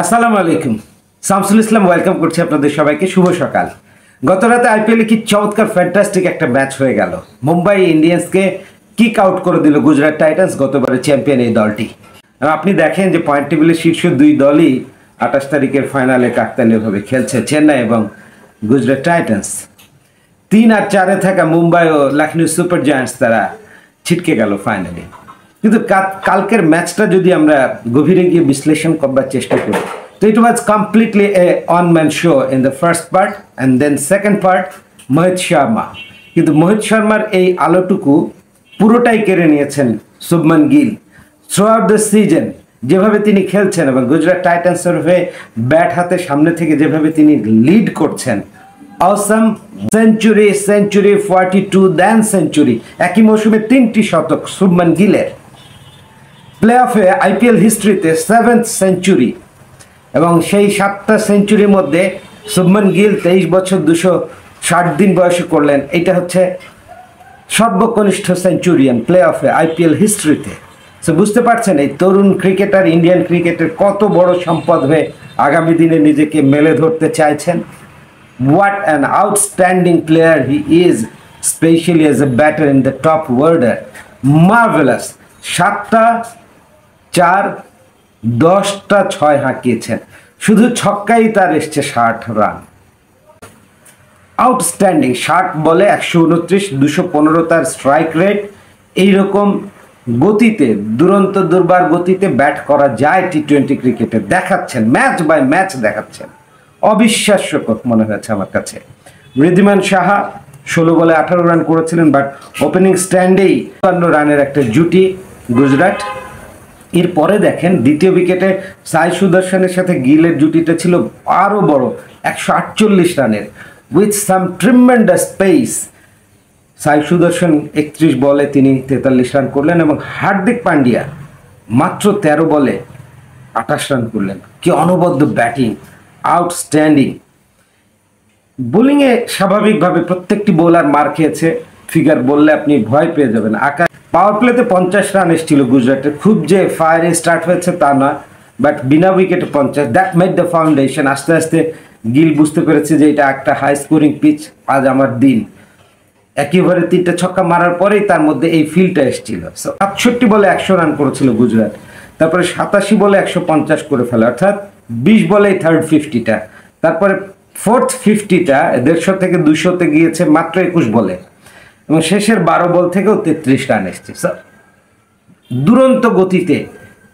আসসালামু আলাইকুম। শামসুল ইসলাম ওয়েলকাম করছি আপনাদের সবাইকে। শুভ সকাল। গত রাতে আইপিএলে কি চমৎকার ফ্যান্টাস্টিক একটা ম্যাচ হয়ে গেল। মুম্বাই ইন্ডিয়ান্সকে কিক আউট করে দিল গুজরাট টাইটান্স গতবারে চ্যাম্পিয়ন এই দলটি। আপনি দেখেন যে পয়েন্ট টেবিলের শীর্ষ দুই দলই আঠাশ তারিখের ফাইনালে কাকতালীয়ভাবে খেলছে, চেন্নাই এবং গুজরাট টাইটান্স তিন আর চারে থাকা মুম্বাই ও লখনৌ সুপার জায়ান্টস তারা ছিটকে গেল ফাইনালে কিন্তু কালকের ম্যাচটা যদি আমরা গভীরে গিয়ে বিশ্লেষণ করবার চেষ্টা করি, তো it was completely a one man show in the first part and then second part Mohit Sharma কিন্তু মোহিত শর্মার এই আলোটুকু পুরোটাই কেড়ে নিয়েছেন Shubman Gill. Throughout the season যেভাবে তিনি খেলছেন এবং গুজরাট টাইটান্সের হয়ে ব্যাট হাতে সামনে থেকে যেভাবে তিনি লিড করছেন অসম century century forty two then century একই মৌসুমে তিনটি শতক শুভমান গিলের। প্লে অফে আইপিএল হিস্ট্রিতে সেভেন্থ সেঞ্চুরি এবং সেই সাতটা সেঞ্চুরির মধ্যে শুভমান গিল তেইশ বছর দুশো ষাট দিন বয়সে করলেন এটা হচ্ছে সর্বকনিষ্ঠ সেঞ্চুরিয়ান প্লে অফে আইপিএল হিস্ট্রিতে সো বুঝতে পারছেন এই তরুণ ক্রিকেটার ইন্ডিয়ান ক্রিকেটের কত বড় সম্পদ হয়ে আগামী দিনে নিজেকে মেলে ধরতে চাইছেন what an outstanding player he is, especially as a batter in the top order. Marvelous. সাতটা চার, দশটা ছয় হাঁকিয়েছেন। শুধু ছক্কাই তার এসছে ষাট রান। আউটস্ট্যান্ডিং, ষাট বলে একশো উনত্রিশ, দুশো পনেরো তার স্ট্রাইক রেট। এইরকম গতিতে, দুরন্ত দুর্বার গতিতে ব্যাট করা যায় টি টোয়েন্টি ক্রিকেটে। দেখাচ্ছেন, ম্যাচ বাই ম্যাচ দেখাচ্ছেন। অবিশ্বাস্যকর মনে হয়েছে আমার কাছে। ঋদ্ধিমান সাহা, ষোলো বলে আঠারো রান করেছিলেন, বাট ওপেনিং স্ট্যান্ডেই রানের একটা জুটি গুজরাট এরপরে দেখেন দ্বিতীয় উইকেটে সাই সুদর্শনের সাথে গিলের জুটিটা ছিল আরও বড়, একশো আটচল্লিশ রানের। উইথ সাম ট্রিমেন্ডাস স্পেস সাই সুদর্শন একত্রিশ বলে তিনি তেতাল্লিশ রান করলেন এবং হার্দিক পান্ডিয়া মাত্র তেরো বলে আঠাশ রান করলেন। কি অনবদ্য ব্যাটিং আউটস্ট্যান্ডিং বোলিংয়ে স্বাভাবিকভাবে প্রত্যেকটি বোলার মার খেয়েছে ফিগার বললে আপনি ভয় পেয়ে যাবেন। আকাশ পাওয়ার প্লেতে পঞ্চাশ রান এসেছিল গুজরাটের খুব যে ফায়ারে স্টার্ট হয়েছে তা নয় বাট বিনা উইকেটে পঞ্চাশ। দ্যাট মেড দ্য ফাউন্ডেশন আস্তে আস্তে গিল বুঝতে পেরেছে যে এটা একটা হাই স্কোরিং পিচ আজ আমার দিন। একই ওভারে তিনটা ছক্কা মারার পরেই তার মধ্যে এই ফিলটা এসেছিল। আটষট্টি বলে একশো রান করেছিল গুজরাট। তারপরে সাতাশি বলে একশো পঞ্চাশ করে ফেলে, অর্থাৎ বিশ বলেই থার্ড ফিফটিটা তারপরে ফোর্থ ফিফটিটা দেড়শো থেকে দুশোতে গিয়েছে মাত্র একুশ বলে। এবং শেষের বারো বল থেকেও তেত্রিশ রান এসছে দুরন্ত গতিতে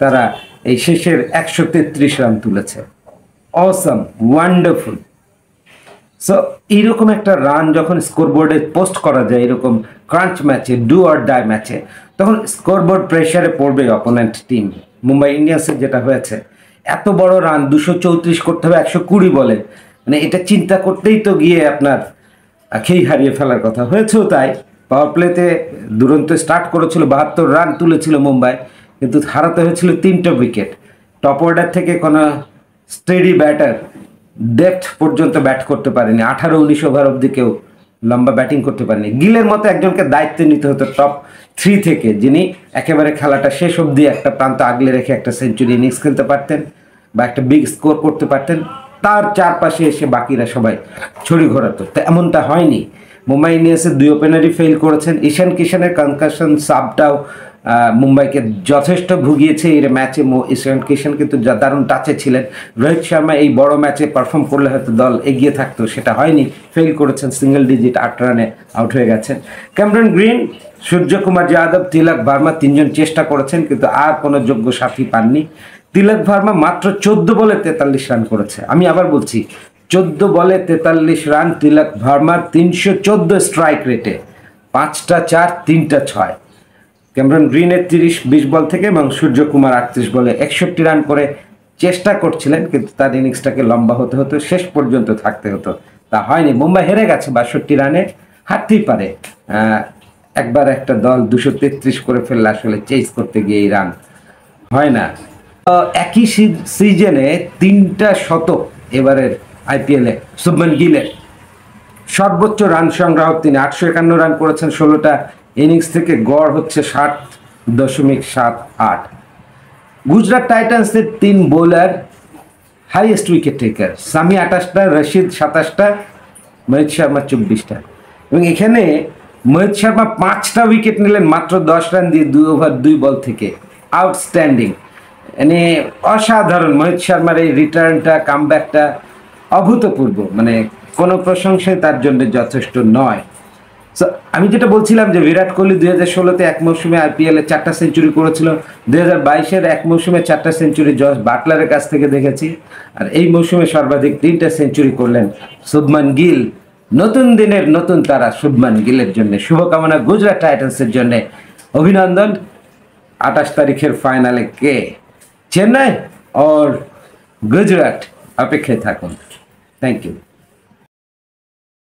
তারা এই শেষের একশো তেত্রিশ রান তুলেছে। অসম ওয়ান্ডারফুল সো এইরকম একটা রান যখন স্কোরবোর্ডে পোস্ট করা যায়, এরকম ক্রাঞ্চ ম্যাচে ডু অর ডাই ম্যাচে তখন স্কোরবোর্ড প্রেশারে পড়বে অপোনেন্ট টিম মুম্বাই ইন্ডিয়ান্সের যেটা হয়েছে, এত বড় রান দুশো চৌত্রিশ করতে হবে একশো কুড়ি বলে। মানে এটা চিন্তা করতেই তো গিয়ে আপনার খেই হারিয়ে ফেলার কথা। হয়েছেও তাই। পাওয়ার প্লেতে দুরন্ত স্টার্ট করেছিল, বাহাত্তর রান তুলেছিল মুম্বাই, কিন্তু হারাতে হয়েছিল তিনটা উইকেট টপ অর্ডার থেকে কোনো স্টেডি ব্যাটার ডেপথ পর্যন্ত ব্যাট করতে পারেনি। আঠারো, উনিশ ওভার অব্দি কেউ লম্বা ব্যাটিং করতে পারেনি। গিলের মতো একজনকে দায়িত্ব নিতে হতো টপ থ্রি থেকে, যিনি একেবারে খেলাটা শেষ অবধি একটা প্রান্ত আগলে রেখে একটা সেঞ্চুরি ইনিংস খেলতে পারতেন বা একটা বিগ স্কোর করতে পারতেন। তার চারপাশে এসে বাকিরা সবাই ছড়ি ঘোরাতো। তো এমনটা হয়নি। মুম্বাই ইন্ডিয়ান্সের দুই ওপেনারই ফেল করেছেন। ঈশান কিষানের কনকাশন সাবটাও মুম্বাইকে যথেষ্ট ভুগিয়েছে এই ম্যাচে ঈশান কিষান কিন্তু দারুণ টাচে ছিলেন। রোহিত শর্মা এই বড় ম্যাচে পারফর্ম করলে হয়তো দল এগিয়ে থাকতো, সেটা হয়নি। ফেল করেছেন সিঙ্গেল ডিজিট আট রানে আউট হয়ে গেছেন। ক্যামরন গ্রিন, সূর্যকুমার যাদব, তিলক ভার্মা তিনজন চেষ্টা করেছেন, কিন্তু আর কোনো যোগ্য সাথী পাননি। তিলক ভার্মা মাত্র চোদ্দ বলে তেতাল্লিশ রান করেছে। আমি আবার বলছি, চোদ্দ বলে তেতাল্লিশ রান তিলক ভার্মার তিনশো চোদ্দ স্ট্রাইক রেটে পাঁচটা চার, তিনটা ছয়। ক্যামরন গ্রিনের তিরিশ, বিশ বল থেকে এবং সূর্যকুমার আটত্রিশ বলে একষট্টি রান করে চেষ্টা করছিলেন, কিন্তু তার ইনিংসটাকে লম্বা হতে হতো, শেষ পর্যন্ত থাকতে হতো। তা হয়নি। মুম্বাই হেরে গেছে বাষট্টি রানে, হারতেই পারে। একবার একটা দল দুশো তেত্রিশ করে ফেললে আসলে চেস করতে গিয়ে এই রান হয় না। একই সিজনে তিনটা শতক এবারের আইপিএলে শুভমান গিলের। সর্বোচ্চ রান সংগ্রাহক তিনি, আটশো একান্ন রান করেছেন, ষোলোটা ইনিংস থেকে গড় হচ্ছে ষাট দশমিক সাত আট। গুজরাট টাইটান্সের তিন bowler highest wicket taker Shami আঠাশটা রশিদ সাতাশটা, মহিত শর্মা চব্বিশটা। এবং এখানে মহিত শর্মা পাঁচটা উইকেট নিলেন, মাত্র দশ রান দিয়ে দুই ওভার দুই বল থেকে। আউটস্ট্যান্ডিং মানে অসাধারণ মোহিত শর্মার এই রিটার্নটা কামব্যাকটা অভূতপূর্ব। মানে কোনো প্রশংসাই তার জন্য যথেষ্ট নয়। So, আমি যেটা বলছিলাম যে বিরাট কোহলি দুই হাজার ষোলোতে এক মৌসুমে আইপিএল চারটা সেঞ্চুরি করেছিল দুই হাজার বাইশের এক মৌসুমে চারটা সেঞ্চুরি জস বাটলারের কাছ থেকে দেখেছি আর এই মৌসুমে সর্বাধিক তিনটা সেঞ্চুরি করলেন শুভমান গিল। নতুন দিনের নতুন তারা শুভমান গিলের জন্য। শুভকামনা গুজরাট টাইটান্সের জন্য। অভিনন্দন। আঠাশ তারিখের ফাইনালে কে? चेन्नई और गुजरात अपेक्षा थकूँ थैंक यू